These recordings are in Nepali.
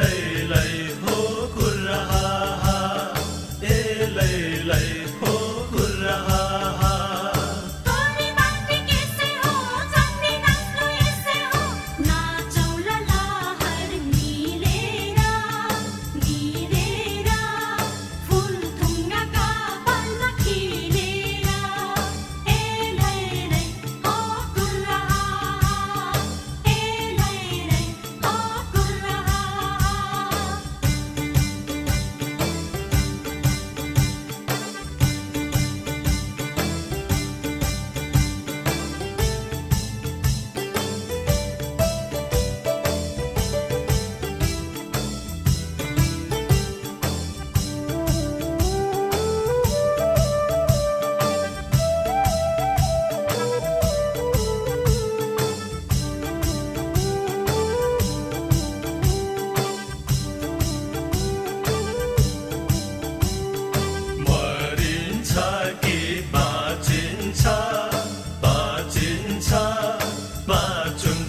day.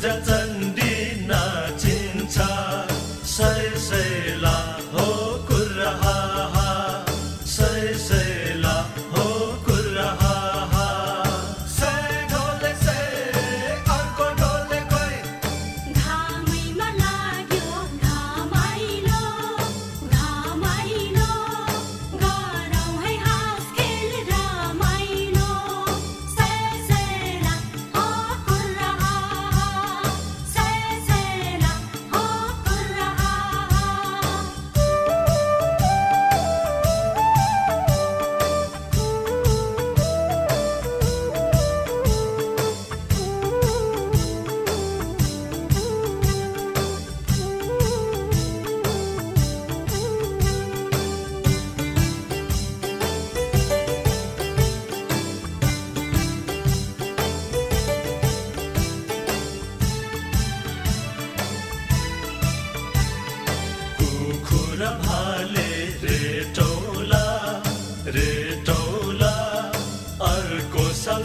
Delta. भाले रे टोला, रे टौला अर्को साल